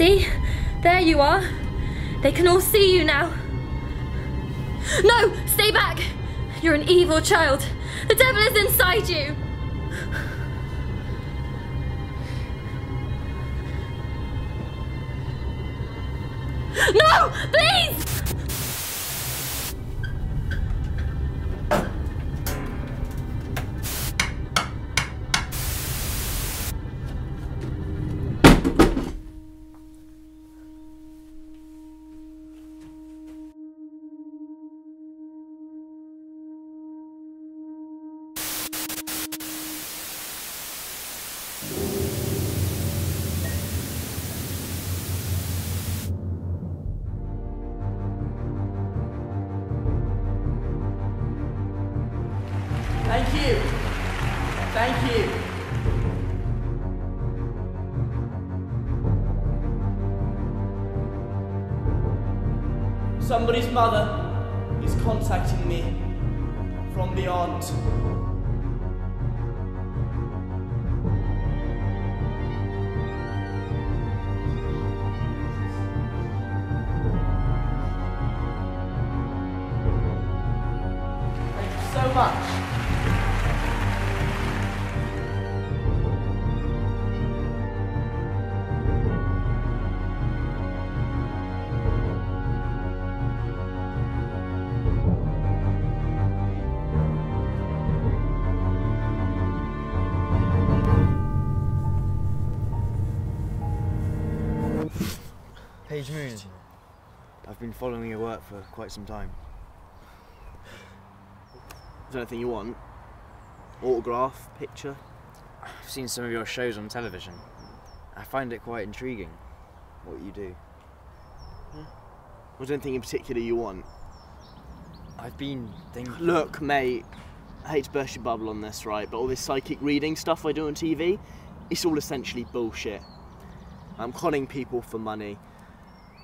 See? There you are. They can all see you now. No! Stay back! You're an evil child. The devil is inside you. No! Please! Somebody's mother is contacting me from beyond. Moon. I've been following your work for quite some time. Is there anything you want? Autograph, picture? I've seen some of your shows on television. I find it quite intriguing what you do. Was there anything in particular you want? I've been thinking. Look, mate, I hate to burst your bubble on this, right? But all this psychic reading stuff I do on TV, it's all essentially bullshit. I'm conning people for money.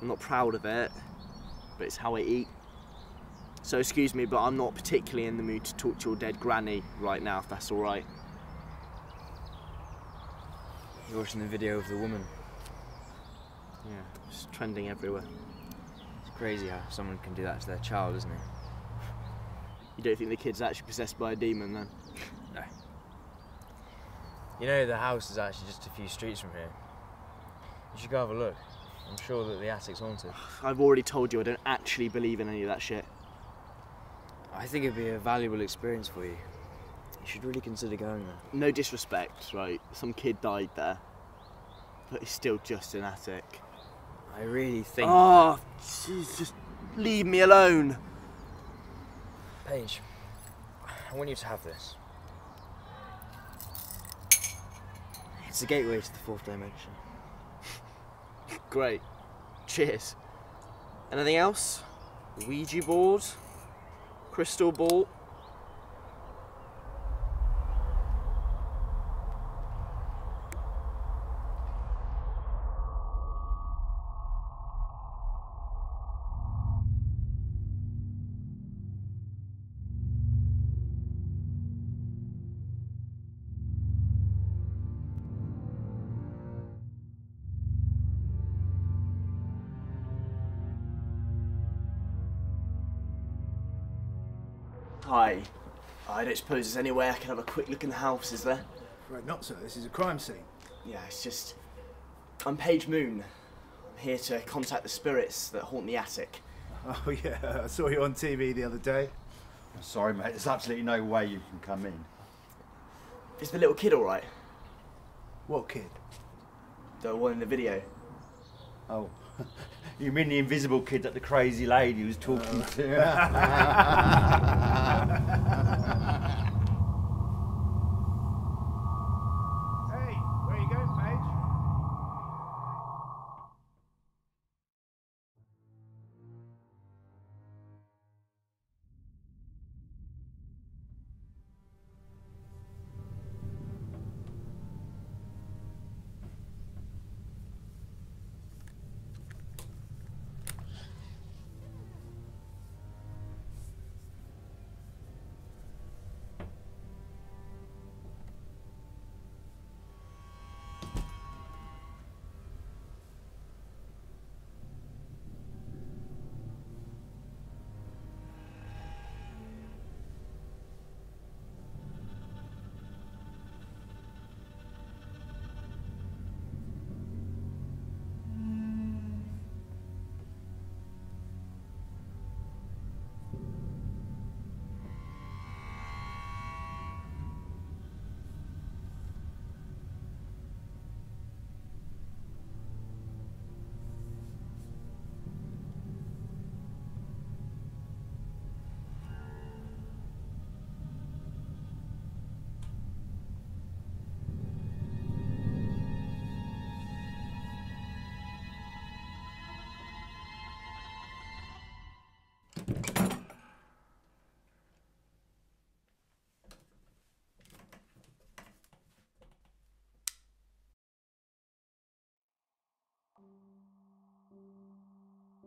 I'm not proud of it, but it's how I eat. So excuse me, but I'm not particularly in the mood to talk to your dead granny right now, if that's all right. You're watching the video of the woman. Yeah, it's trending everywhere. It's crazy how someone can do that to their child, isn't it? You don't think the kid's actually possessed by a demon, then? No. You know, the house is actually just a few streets from here. You should go have a look. I'm sure that the attic's haunted. I've already told you I don't actually believe in any of that shit. I think it'd be a valuable experience for you. You should really consider going there. No disrespect, right? Some kid died there. But it's still just an attic. I really think. Oh, jeez, just leave me alone. Paige, I want you to have this. It's a gateway to the fourth dimension. Great. Cheers. Anything else? Ouija board? Crystal ball? Hi. I don't suppose there's any way I can have a quick look in the house, is there? Right, not so. This is a crime scene. Yeah, it's just. I'm Paige Moon. I'm here to contact the spirits that haunt the attic. Oh yeah, I saw you on TV the other day. Sorry, mate. There's absolutely no way you can come in. Is the little kid alright? What kid? The one in the video. Oh, you mean the invisible kid that the crazy lady was talking uh. to?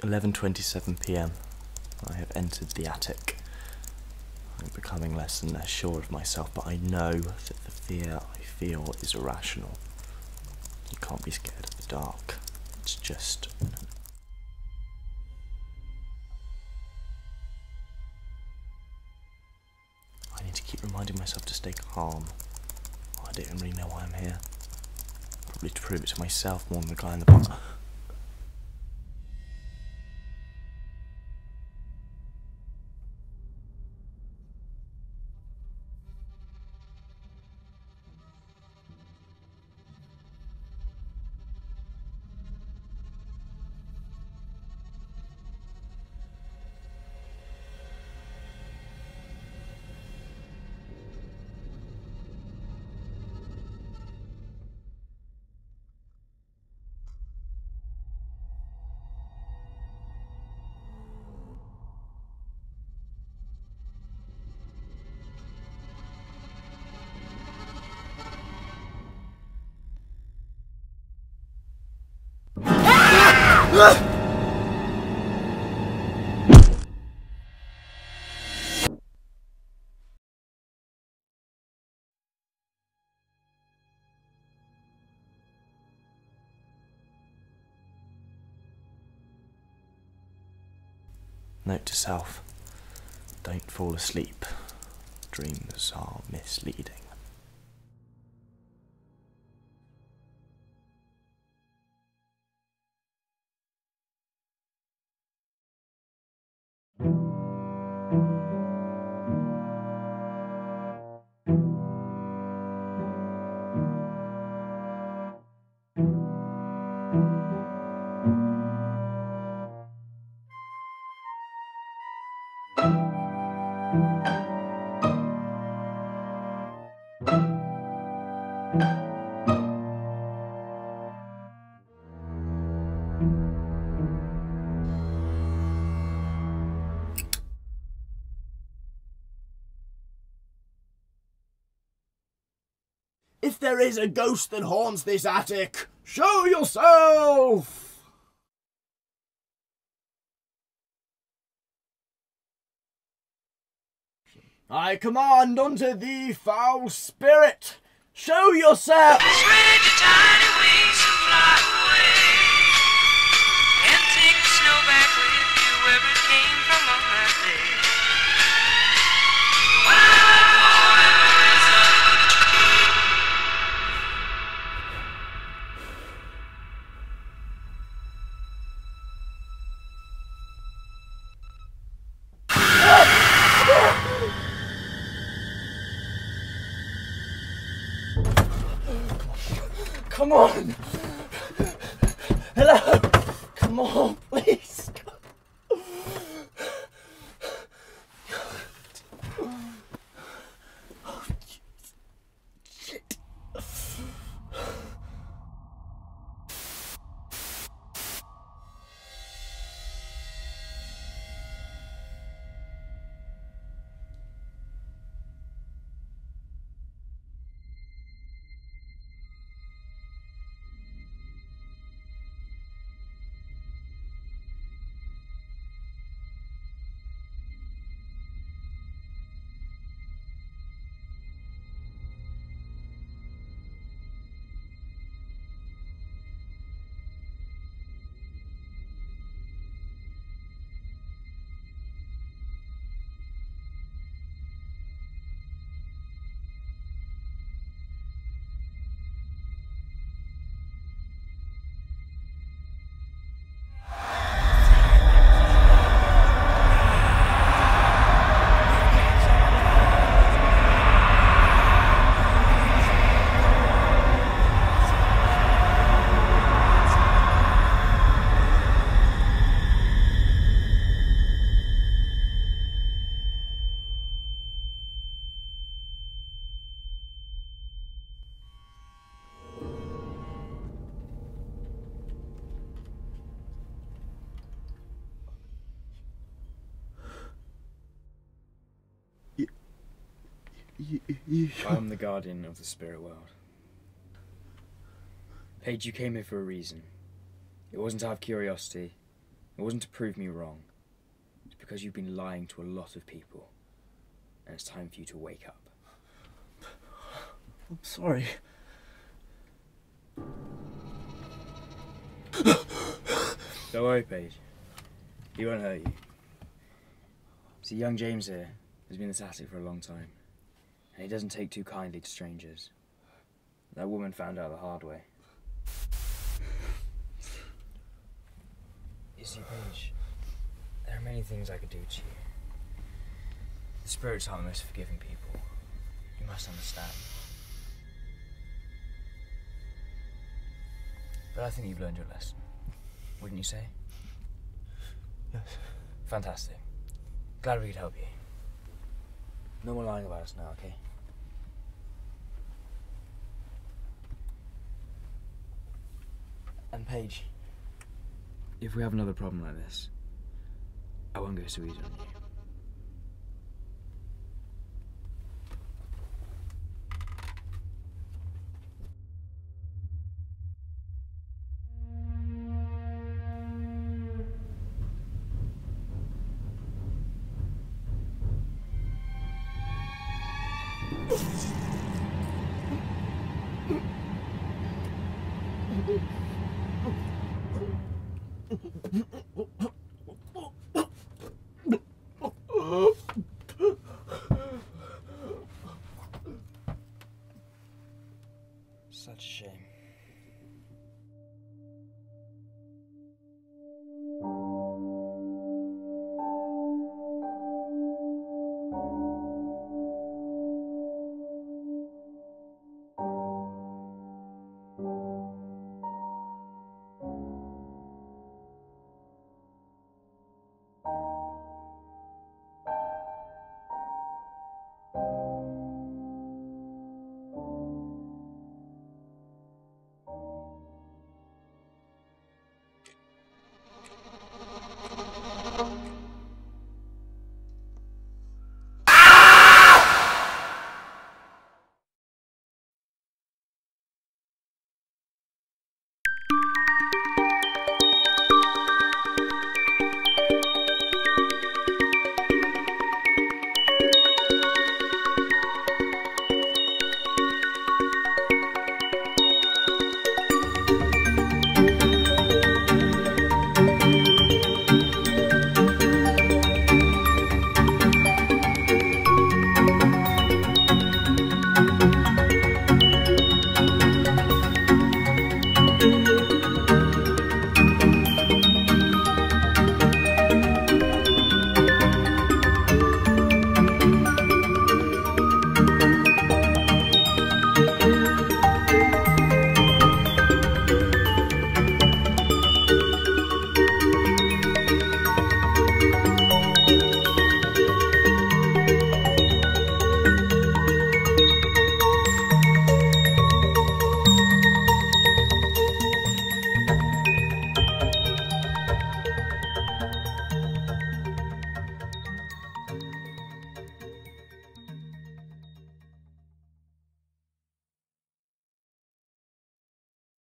11.27 p.m. I have entered the attic. I'm becoming less and less sure of myself, but I know that the fear I feel is irrational. You can't be scared of the dark. It's just I need to keep reminding myself to stay calm. I don't really know why I'm here. Probably to prove it to myself more than the guy in the box. Note to self don't fall asleep. Dreams are misleading. If there is a ghost that haunts this attic, show yourself! I command unto thee, foul spirit, show yourself! You I'm the guardian of the spirit world. Paige, you came here for a reason. It wasn't to have curiosity. It wasn't to prove me wrong. It's because you've been lying to a lot of people. And it's time for you to wake up. I'm sorry. Don't worry, Paige. He won't hurt you. See, young James here has been a static for a long time. And he doesn't take too kindly to strangers. That woman found out the hard way. You see, Paige, there are many things I could do to you. The spirits aren't the most forgiving people. You must understand. But I think you've learned your lesson. Wouldn't you say? Yes. Fantastic. Glad we could help you. No more lying about us now, okay? And Paige, if we have another problem like this, I won't go so easy on you.